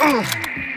Ugh.